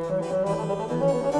なるほど。